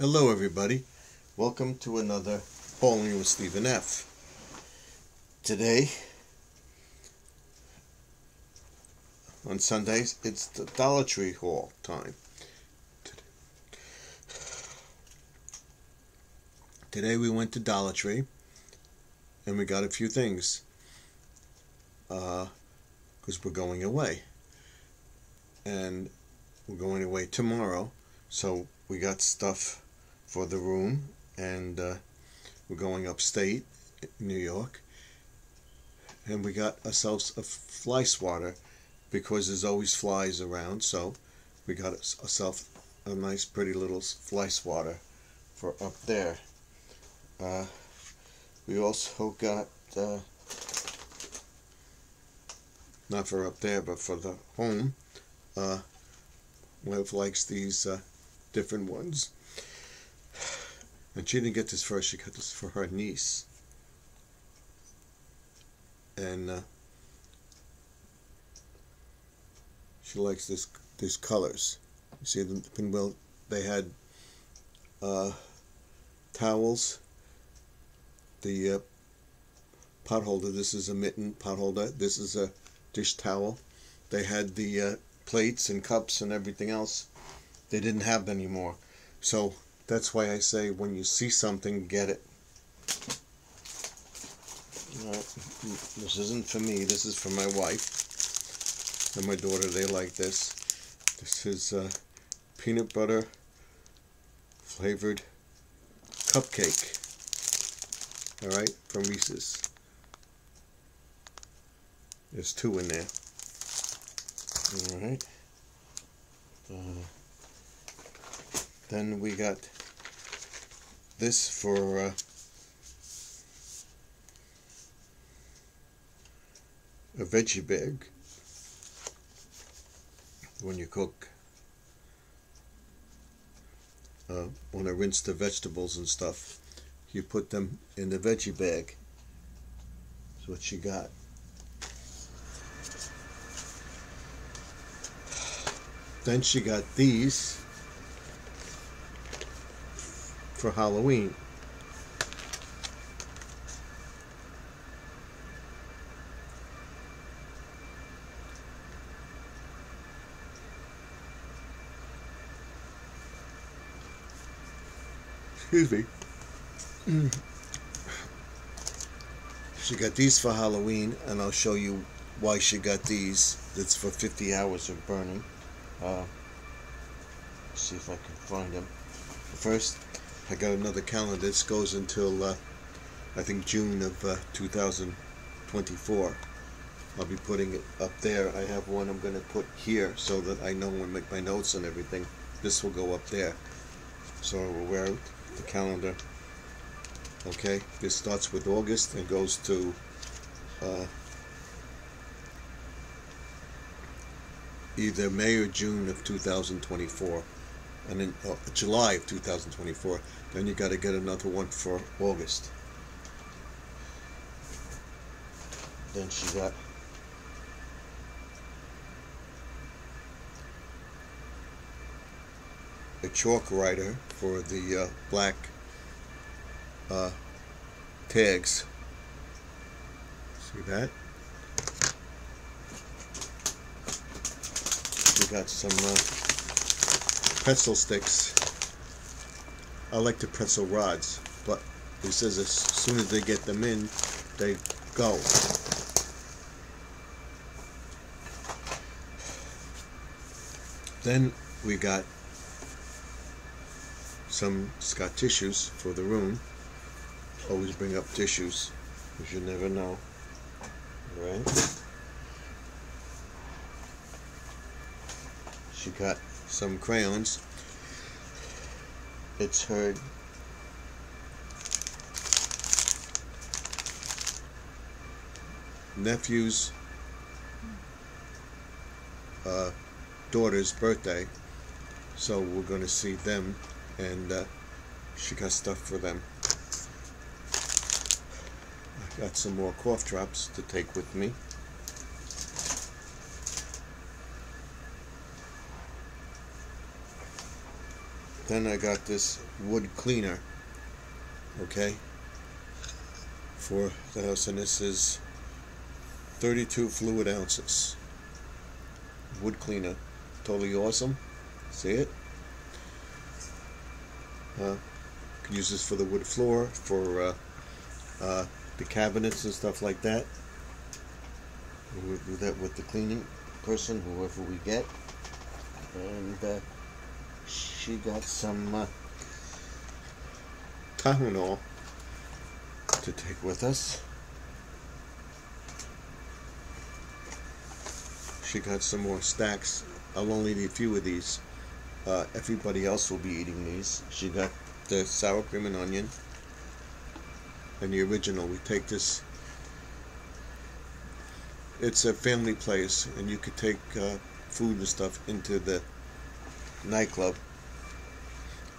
Hello, everybody. Welcome to another Hauling with Stephen F. Today, on Sundays, it's the Dollar Tree haul time. Today we went to Dollar Tree and we got a few things because uh, we're going away. And we're going away tomorrow, so we got stuff for the room and uh, we're going upstate New York. And we got ourselves a fly swatter because there's always flies around so we got ourselves a nice pretty little fly swatter for up there. Uh, we also got uh, not for up there but for the home uh, likes these uh, different ones and she didn't get this for her, she got this for her niece. And uh, she likes this these colors. You see the pinwheel, they had uh, towels, the uh, pot holder, this is a mitten pot holder, this is a dish towel. They had the uh, plates and cups and everything else. They didn't have anymore. So that's why I say when you see something, get it. this isn't for me, this is for my wife and my daughter. They like this. This is uh, peanut butter flavored cupcake. Alright, from Reese's. There's two in there. Alright. Uh, then we got this for uh, a veggie bag when you cook. Uh, when I rinse the vegetables and stuff, you put them in the veggie bag. That's what she got. Then she got these for Halloween. Excuse me. She got these for Halloween, and I'll show you why she got these. That's for 50 hours of burning. Uh, see if I can find them. First, I got another calendar. This goes until uh, I think June of uh, 2024. I'll be putting it up there. I have one I'm going to put here so that I know when I make my notes and everything. This will go up there. So we'll wear the calendar. Okay, this starts with August and goes to uh, either May or June of 2024 and in uh, July of 2024. Then you got to get another one for August. Then she got a chalk writer for the uh, black uh, tags. See that? We got some uh, pretzel sticks. I like the pretzel rods, but he says as soon as they get them in, they go. Then we got some Scott tissues for the room. Always bring up tissues, because you never know. Right? She got some crayons. It's her nephew's uh, daughter's birthday, so we're going to see them, and uh, she got stuff for them. I got some more cough drops to take with me. Then I got this wood cleaner okay? For the house and this is 32 fluid ounces. Wood cleaner. Totally awesome. See it? Uh, can use this for the wood floor for uh, uh, the cabinets and stuff like that. We'll do that with the cleaning person whoever we get. And uh, she got some uh, Tylenol to take with us. She got some more Stax. I'll only need a few of these. Uh, everybody else will be eating these. She got the sour cream and onion. And the original, we take this. It's a family place, and you could take uh, food and stuff into the nightclub,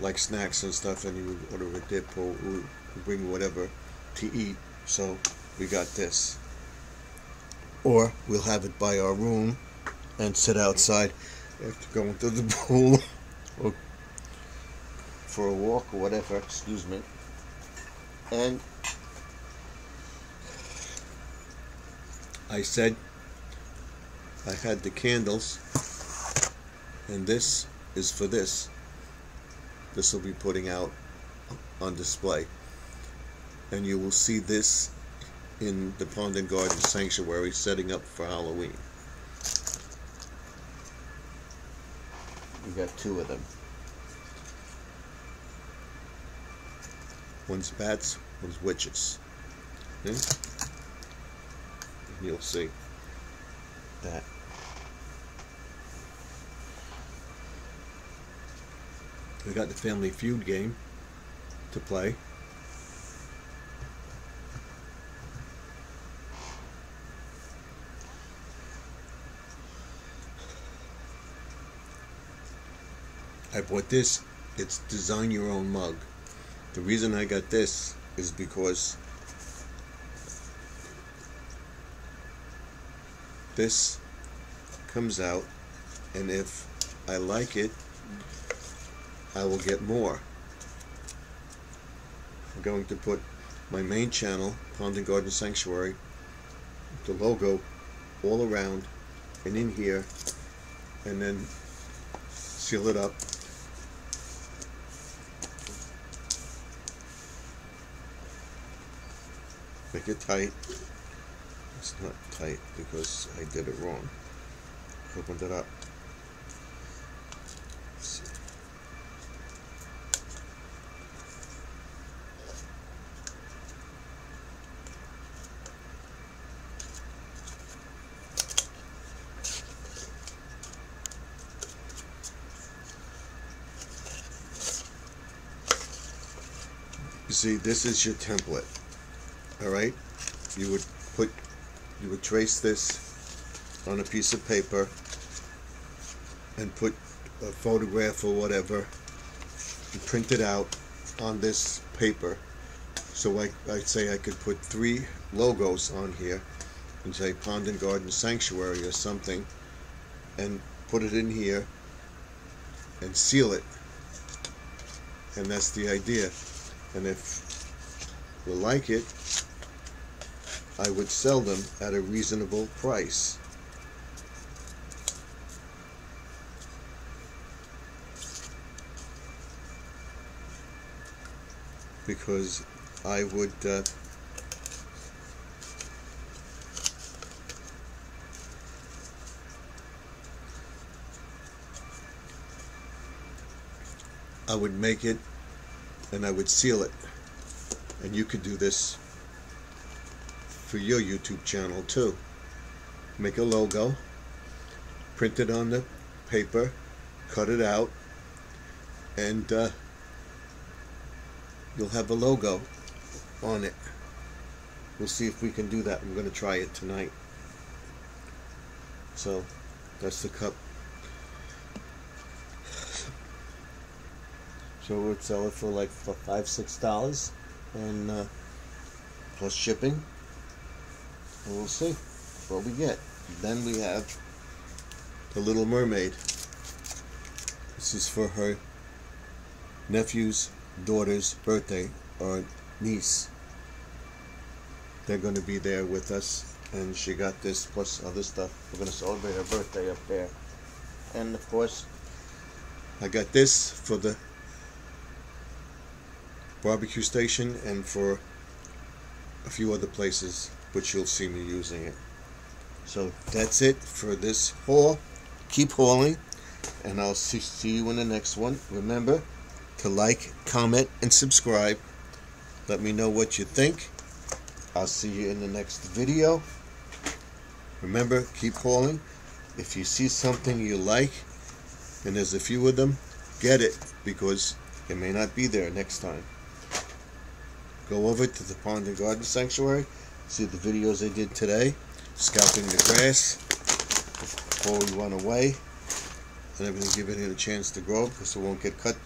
like snacks and stuff, and you would order a dip or bring whatever to eat. So we got this. Or we'll have it by our room and sit outside after going to the pool or for a walk or whatever, excuse me. And I said I had the candles and this is for this. This will be putting out on display. And you will see this in the Pond and Garden Sanctuary setting up for Halloween. We got two of them. One's bats, one's witches. Okay? You'll see that. We got the Family Feud game to play. I bought this. It's design your own mug. The reason I got this is because this comes out and if I like it I will get more. I'm going to put my main channel, Pond and Garden Sanctuary, the logo all around and in here and then seal it up make it tight. It's not tight because I did it wrong. Opened it up. You see, this is your template all right? You would put you would trace this on a piece of paper and put a photograph or whatever and print it out on this paper. So I, I'd say I could put three logos on here and say Pond and Garden Sanctuary or something and put it in here and seal it. And that's the idea and if you like it I would sell them at a reasonable price. Because I would uh, I would make it and I would seal it. And you could do this for your YouTube channel too. Make a logo, print it on the paper, cut it out, and uh, you'll have a logo on it. We'll see if we can do that. I'm going to try it tonight. So, that's the cup. So we'd sell it for like for five, six dollars, and uh, plus shipping we'll see what we get. Then we have the Little Mermaid. This is for her nephew's daughter's birthday or niece. They're going to be there with us, and she got this plus other stuff. We're going to celebrate her birthday up there. And of course, I got this for the barbecue station and for a few other places, which you'll see me using it. So that's it for this haul. Keep hauling, and I'll see, see you in the next one. Remember to like, comment, and subscribe. Let me know what you think. I'll see you in the next video. Remember, keep hauling. If you see something you like, and there's a few of them, get it because it may not be there next time. Go over to the Pond and Garden Sanctuary, see the videos I did today, scalping the grass before we run away, and everything giving it a chance to grow because it won't get cut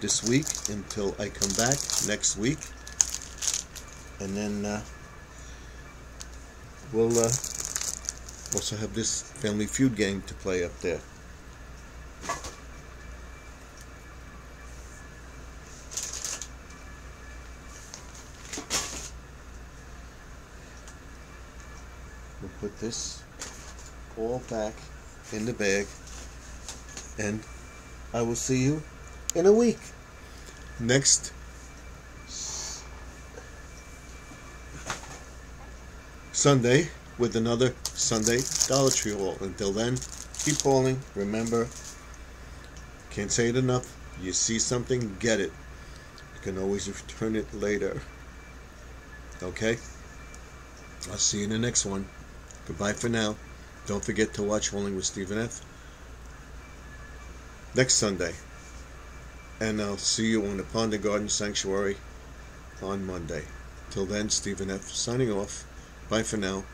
this week until I come back next week. And then uh, we'll uh, also have this Family Feud game to play up there. We'll put this all back in the bag and I will see you in a week. Next Sunday with another Sunday Dollar Tree haul. Until then, keep hauling. Remember, can't say it enough. You see something, get it. You can always return it later. Okay? I'll see you in the next one. Goodbye for now. Don't forget to watch Hauling with Stephen F. next Sunday. And I'll see you on the Pond and Garden Sanctuary on Monday. Till then, Stephen F. signing off. Bye for now.